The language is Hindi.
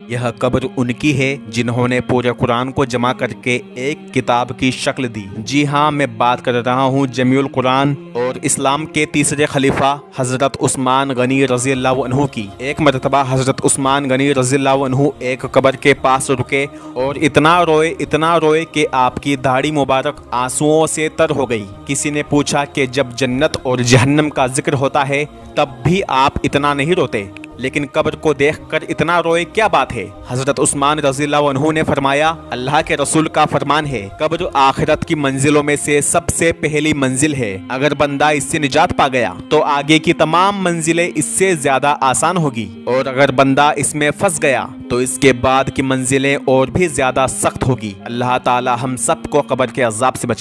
यह कब्र उनकी है जिन्होंने पूरे कुरान को जमा करके एक किताब की शक्ल दी। जी हाँ मैं बात कर रहा हूँ जमीउल कुरान और इस्लाम के तीसरे खलीफा हज़रत उस्मान गनी रज़ी की। एक मरतबा हज़रत उस्मान गनी रज़ी अल्लाह एक कब्र के पास रुके और इतना रोए इतना रोए कि आपकी दाढ़ी मुबारक आंसुओं से तर हो गई। किसी ने पूछा कि जब जन्नत और जहन्नम का ज़िक्र होता है, तब भी आप इतना नहीं रोते। लेकिन कब्र को देखकर इतना रोए, क्या बात है? हज़रत उस्मान रज़ी ने फरमाया, अल्लाह के रसूल का फरमान है, कब्र आखिरत की मंजिलों में से सबसे पहली मंजिल है। अगर बंदा इससे निजात पा गया तो आगे की तमाम मंजिलें इससे ज़्यादा आसान होगी। और अगर बंदा इसमें फंस गया तो इसके बाद की मंजिलें और भी ज़्यादा सख्त होगी। अल्लाह ताला हम सबको कब्र के अजाब से